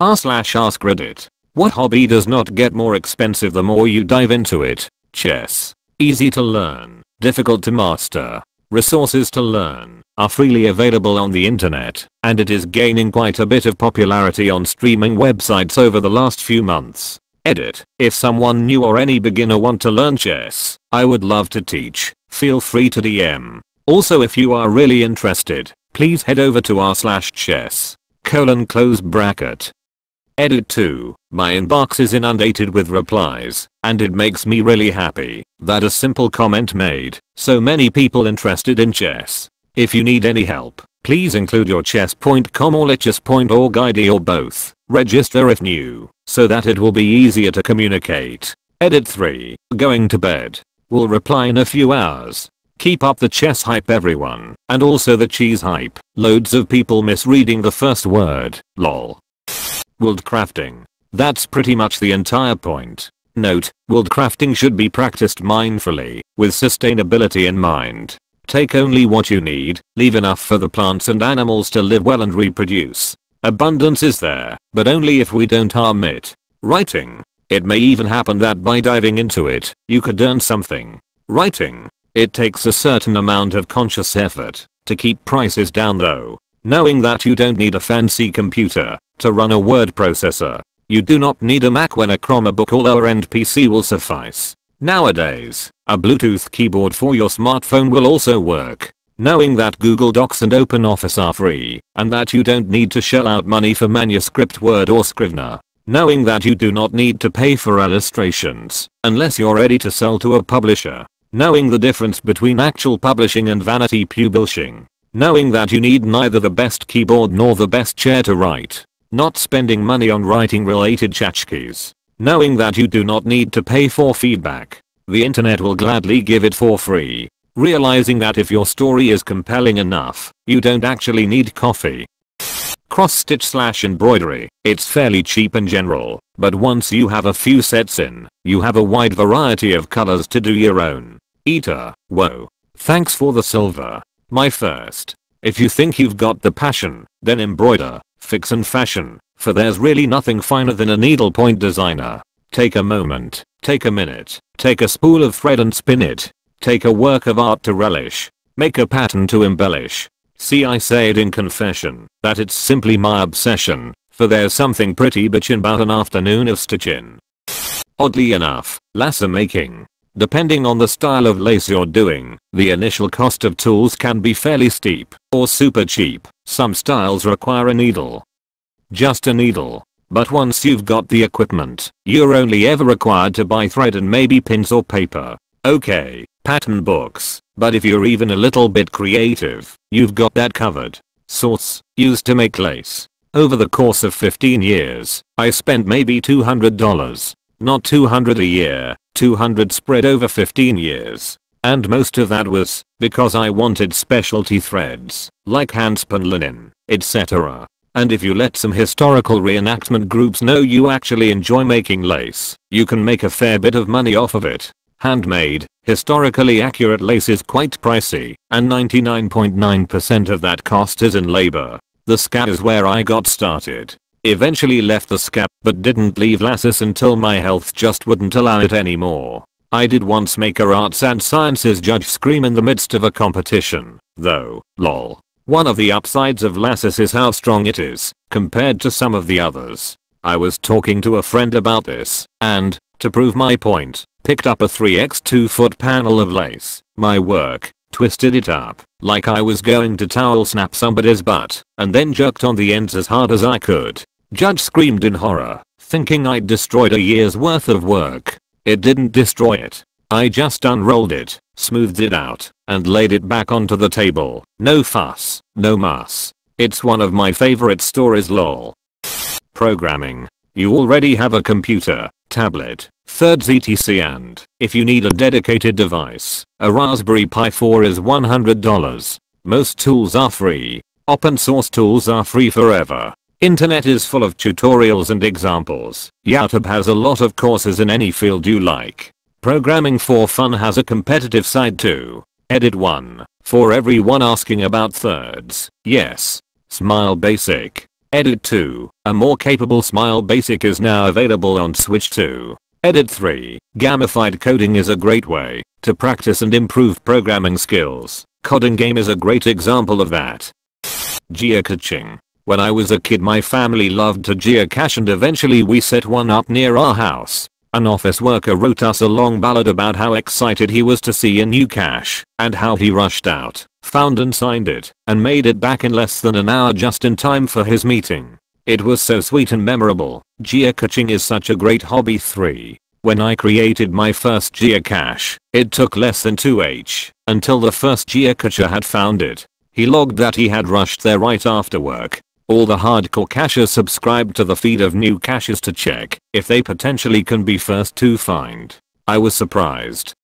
r slash ask reddit. What hobby does not get more expensive the more you dive into it? Chess. Easy to learn, difficult to master. Resources to learn are freely available on the internet, and it is gaining quite a bit of popularity on streaming websites over the last few months. Edit. If someone new or any beginner want to learn chess, I would love to teach. Feel free to DM. Also if you are really interested, please head over to r slash chess. Colon close bracket. Edit 2. My inbox is inundated with replies, and it makes me really happy that a simple comment made so many people interested in chess. If you need any help, please include your chess.com or lichess.org ID or both. Register if new, so that it will be easier to communicate. Edit 3. Going to bed. Will reply in a few hours. Keep up the chess hype everyone, and also the cheese hype. Loads of people misreading the first word, lol. Wildcrafting. That's pretty much the entire point. Note, wildcrafting should be practiced mindfully, with sustainability in mind. Take only what you need, leave enough for the plants and animals to live well and reproduce. Abundance is there, but only if we don't harm it. Writing. It may even happen that by diving into it, you could earn something. Writing. It takes a certain amount of conscious effort to keep prices down though. Knowing that you don't need a fancy computer to run a word processor. You do not need a Mac when a Chromebook or lower end PC will suffice. Nowadays, a Bluetooth keyboard for your smartphone will also work. Knowing that Google Docs and OpenOffice are free, and that you don't need to shell out money for Microsoft Word or Scrivener. Knowing that you do not need to pay for illustrations, unless you're ready to sell to a publisher. Knowing the difference between actual publishing and vanity publishing. Knowing that you need neither the best keyboard nor the best chair to write. Not spending money on writing related tchotchkes. Knowing that you do not need to pay for feedback. The internet will gladly give it for free. Realizing that if your story is compelling enough, you don't actually need coffee. Cross stitch slash embroidery. It's fairly cheap in general, but once you have a few sets in, you have a wide variety of colors to do your own. Eater, whoa. Thanks for the silver. My first. If you think you've got the passion, then embroider, fix and fashion, for there's really nothing finer than a needlepoint designer. Take a moment, take a minute, take a spool of thread and spin it. Take a work of art to relish. Make a pattern to embellish. See I say it in confession, that it's simply my obsession, for there's something pretty bitchin' about an afternoon of stitchin'. Oddly enough, lace making, Depending on the style of lace you're doing, the initial cost of tools can be fairly steep or super cheap. Some styles require a needle. Just a needle. But once you've got the equipment, you're only ever required to buy thread and maybe pins or paper. Okay, pattern books, but if you're even a little bit creative, you've got that covered. Source, used to make lace. Over the course of 15 years, I spent maybe $200. Not 200 a year, 200 spread over 15 years. And most of that was because I wanted specialty threads, like handspun linen, etc. And if you let some historical reenactment groups know you actually enjoy making lace, you can make a fair bit of money off of it. Handmade, historically accurate lace is quite pricey, and 99.9% .9 of that cost is in labor. The SCA is where I got started. Eventually left the SCA but didn't leave lasses until my health just wouldn't allow it anymore. I did once make a arts and sciences judge scream in the midst of a competition, though, lol. One of the upsides of lasses is how strong it is, compared to some of the others. I was talking to a friend about this, and, to prove my point, picked up a 3x2 foot panel of lace, my work, twisted it up, like I was going to towel snap somebody's butt, and then jerked on the ends as hard as I could. Judge screamed in horror, thinking I'd destroyed a year's worth of work. It didn't destroy it. I just unrolled it, smoothed it out, and laid it back onto the table. No fuss, no muss. It's one of my favorite stories lol. Programming. You already have a computer, tablet, 3DS etc and, if you need a dedicated device, a Raspberry Pi 4 is $100. Most tools are free. Open source tools are free forever. Internet is full of tutorials and examples. YouTube has a lot of courses in any field you like. Programming for fun has a competitive side too. Edit 1. For everyone asking about 3DS. Yes. SmileBASIC. Edit 2. A more capable SmileBASIC is now available on Switch 2. Edit 3. Gamified coding is a great way to practice and improve programming skills. CodinGame is a great example of that. Geocaching. When I was a kid my family loved to geocache and eventually we set one up near our house. An office worker wrote us a long ballad about how excited he was to see a new cache, and how he rushed out, found and signed it, and made it back in less than an hour just in time for his meeting. It was so sweet and memorable. Geocaching is such a great hobby 3. When I created my first geocache, it took less than 2h until the first geocacher had found it. He logged that he had rushed there right after work all the hardcore cachers subscribe to the feed of new caches to check if they potentially can be first to find. I was surprised.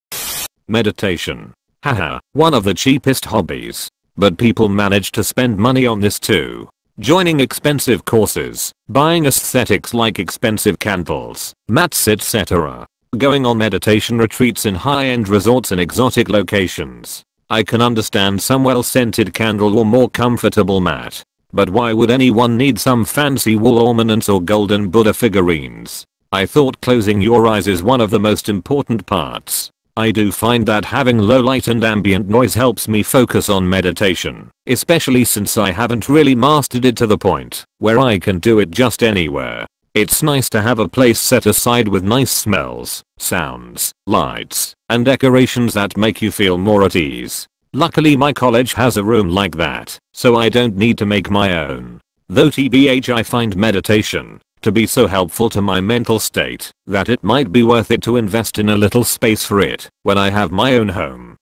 Meditation. Haha, one of the cheapest hobbies. But people manage to spend money on this too. Joining expensive courses, buying aesthetics like expensive candles, mats etc. Going on meditation retreats in high-end resorts in exotic locations. I can understand some well-scented candle or more comfortable mat, but why would anyone need some fancy wall ornaments or golden Buddha figurines? I thought closing your eyes is one of the most important parts. I do find that having low light and ambient noise helps me focus on meditation, especially since I haven't really mastered it to the point where I can do it just anywhere. It's nice to have a place set aside with nice smells, sounds, lights, and decorations that make you feel more at ease. Luckily my college has a room like that, so I don't need to make my own. Though tbh I find meditation to be so helpful to my mental state that it might be worth it to invest in a little space for it when I have my own home.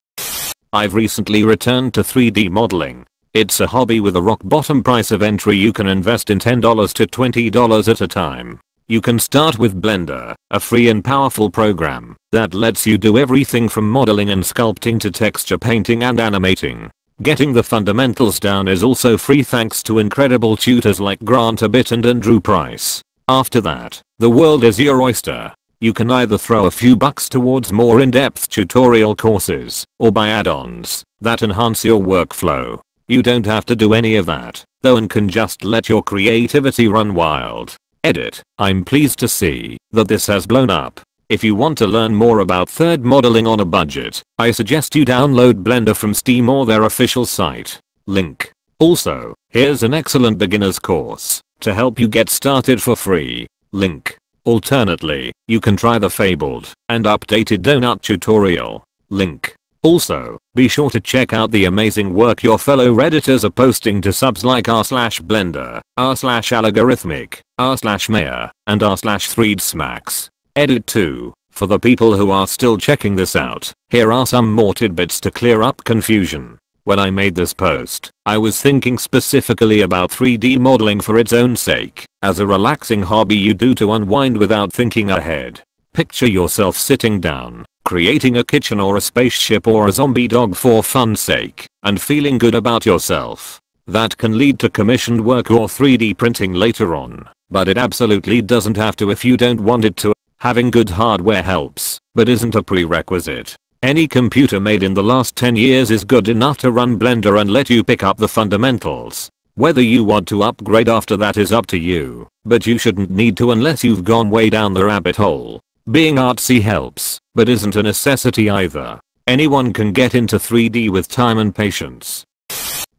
I've recently returned to 3D modeling. It's a hobby with a rock bottom price of entry you can invest in $10 to $20 at a time. You can start with Blender, a free and powerful program that lets you do everything from modeling and sculpting to texture painting and animating. Getting the fundamentals down is also free thanks to incredible tutors like Grant Abbitt and Andrew Price. After that, the world is your oyster. You can either throw a few bucks towards more in-depth tutorial courses, or buy add-ons that enhance your workflow. You don't have to do any of that, though and can just let your creativity run wild. Edit. I'm pleased to see that this has blown up. If you want to learn more about 3D modeling on a budget, I suggest you download Blender from Steam or their official site. Link. Also, here's an excellent beginner's course to help you get started for free. Link. Alternately, you can try the fabled and updated donut tutorial. Link. Also, be sure to check out the amazing work your fellow redditors are posting to subs like r slash blender, r slash algorithmic, r slash Maya, and r slash 3dsmax. Edit 2. For the people who are still checking this out, here are some more tidbits to clear up confusion. When I made this post, I was thinking specifically about 3D modeling for its own sake, as a relaxing hobby you do to unwind without thinking ahead. Picture yourself sitting down, creating a kitchen or a spaceship or a zombie dog for fun's sake, and feeling good about yourself. That can lead to commissioned work or 3D printing later on, but it absolutely doesn't have to if you don't want it to. Having good hardware helps, but isn't a prerequisite. Any computer made in the last 10 years is good enough to run Blender and let you pick up the fundamentals. Whether you want to upgrade after that is up to you, but you shouldn't need to unless you've gone way down the rabbit hole. Being artsy helps, but isn't a necessity either. Anyone can get into 3D with time and patience.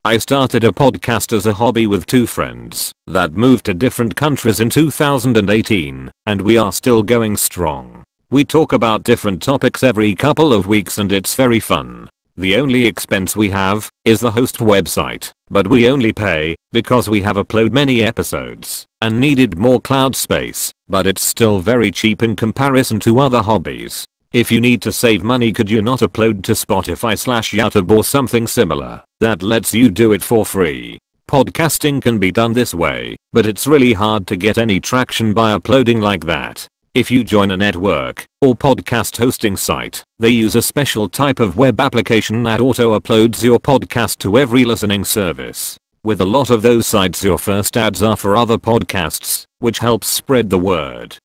I started a podcast as a hobby with two friends that moved to different countries in 2018, and we are still going strong. We talk about different topics every couple of weeks and it's very fun. The only expense we have is the host website, but we only pay because we have uploaded many episodes and needed more cloud space, but it's still very cheap in comparison to other hobbies. If you need to save money could you not upload to Spotify slash YouTube or something similar that lets you do it for free? Podcasting can be done this way, but it's really hard to get any traction by uploading like that. If you join a network or podcast hosting site, they use a special type of web application that auto uploads your podcast to every listening service. With a lot of those sites your first ads are for other podcasts, which helps spread the word.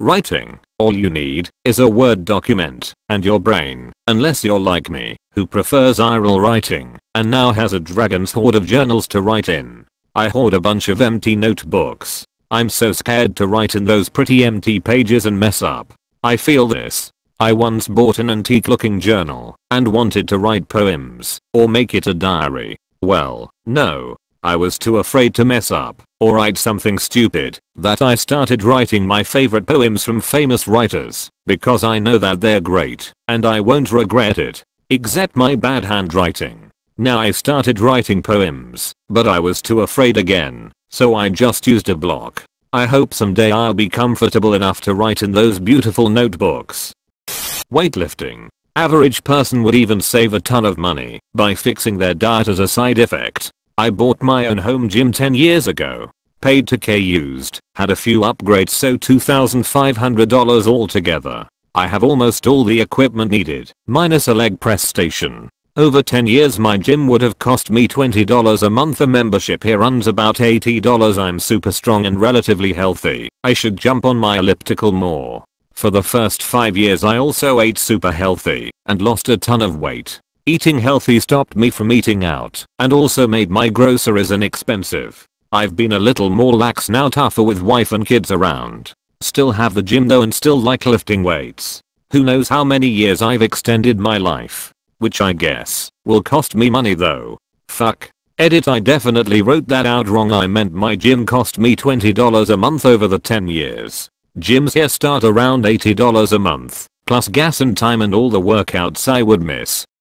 Writing. All you need is a Word document and your brain, unless you're like me, who prefers IRL writing and now has a dragon's hoard of journals to write in. I hoard a bunch of empty notebooks. I'm so scared to write in those pretty empty pages and mess up. I feel this. I once bought an antique looking journal and wanted to write poems or make it a diary. Well, no. I was too afraid to mess up or write something stupid that I started writing my favorite poems from famous writers because I know that they're great and I won't regret it. Except my bad handwriting. Now I started writing poems, but I was too afraid again, so I just used a block. I hope someday I'll be comfortable enough to write in those beautiful notebooks. Weightlifting. Average person would even save a ton of money by fixing their diet as a side effect. I bought my own home gym 10 years ago. Paid to K used, had a few upgrades so $2,500 altogether. I have almost all the equipment needed, minus a leg press station. Over 10 years my gym would have cost me $20 a month a membership here runs about $80 I'm super strong and relatively healthy. I should jump on my elliptical more. For the first 5 years I also ate super healthy and lost a ton of weight. Eating healthy stopped me from eating out and also made my groceries inexpensive. I've been a little more lax now tougher with wife and kids around. Still have the gym though and still like lifting weights. Who knows how many years I've extended my life. Which I guess will cost me money though. Fuck. Edit I definitely wrote that out wrong I meant my gym cost me $20 a month over the 10 years. Gyms here start around $80 a month, plus gas and time and all the workouts I would miss.